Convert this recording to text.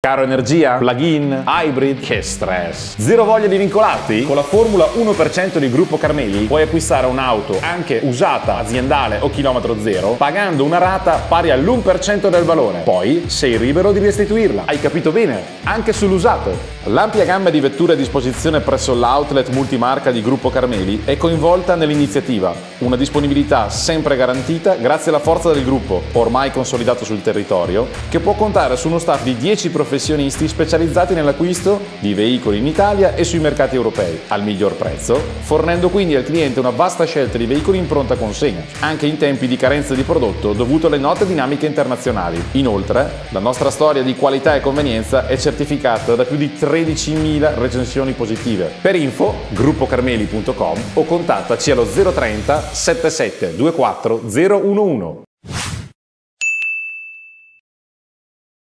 Caro energia, plug-in, hybrid, che stress. Zero voglia di vincolarti? Con la formula 1% di Gruppo Carmeli puoi acquistare un'auto anche usata, aziendale o chilometro zero pagando una rata pari all'1% del valore. Poi sei libero di restituirla. Hai capito bene? Anche sull'usato. L'ampia gamma di vetture a disposizione presso l'outlet multimarca di Gruppo Carmeli è coinvolta nell'iniziativa. Una disponibilità sempre garantita grazie alla forza del gruppo, ormai consolidato sul territorio, che può contare su uno staff di 10 professionisti specializzati nell'acquisto di veicoli in Italia e sui mercati europei, al miglior prezzo, fornendo quindi al cliente una vasta scelta di veicoli in pronta consegna, anche in tempi di carenza di prodotto dovuto alle note dinamiche internazionali. Inoltre, la nostra storia di qualità e convenienza è certificata da più di 13.000 recensioni positive. Per info, gruppocarmeli.com o contattaci allo 030 77 24 011.